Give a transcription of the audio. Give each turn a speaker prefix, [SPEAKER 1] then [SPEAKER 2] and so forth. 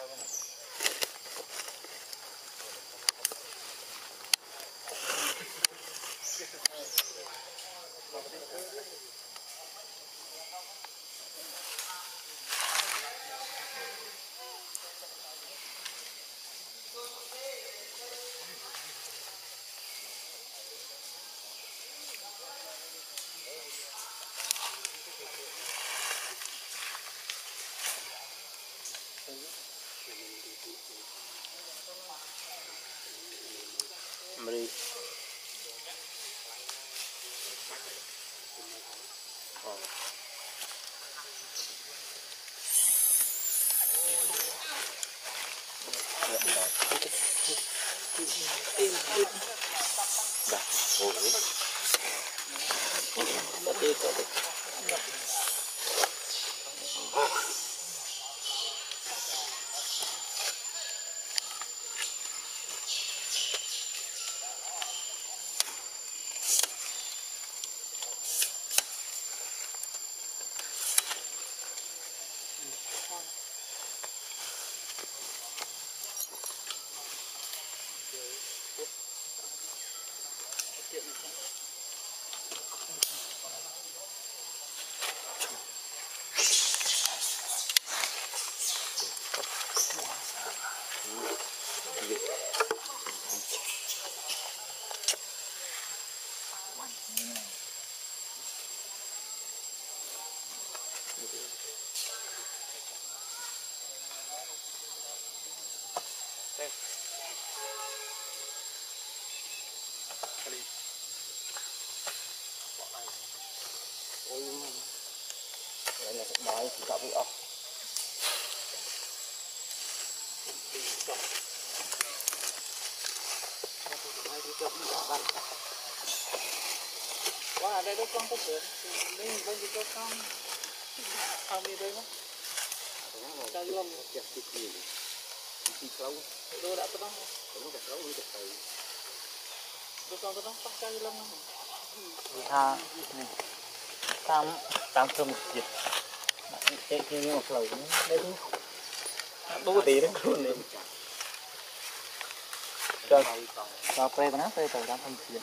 [SPEAKER 1] carbon. Dah, oh. Mati kau. Đây là đói thì cậu bị ọc.
[SPEAKER 2] Wah, ada con có sữa. Ini bên đi. Không đi đây không? Cho lâm. Chắc con kami doy mo.
[SPEAKER 1] Dali lang. Kasi kini. Hindi klaw.
[SPEAKER 2] Do da to bang.
[SPEAKER 1] Ano ka klaw ni kasi.
[SPEAKER 2] Do sang to bang pakai lang mo.
[SPEAKER 3] Ha. Tam tam sum jit. Chạy kia nó đấy thôi Đâu có tí đấy luôn đấy
[SPEAKER 1] Trời
[SPEAKER 3] Sao phê bà nó phê tàu đang thâm chuyện